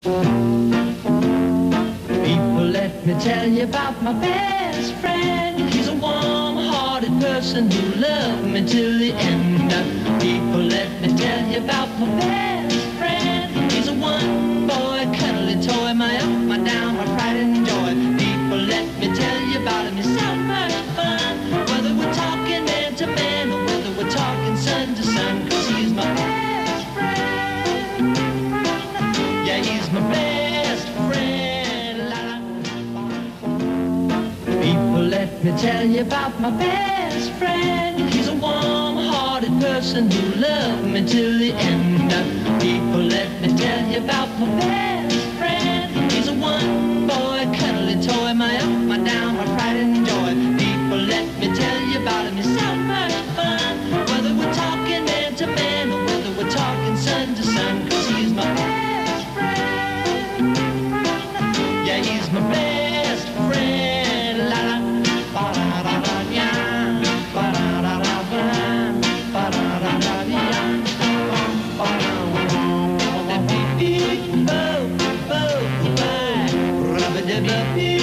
People, let me tell you about my best friend. He's a warm-hearted person who loved me till the end. People, let me tell you about my best friend. He's a one-boy cuddly toy, my up, my down, my pride and joy. People, let me tell you about him. He's so much fun. Whether we're talking man to man or whether we're talking son to My best friend. People, Let me tell you about my best friend. He's a warm-hearted person who loved me till the end. People, let me tell you about my best friend. He's a one-boy cuddly toy, my up, my down, my pride. the people.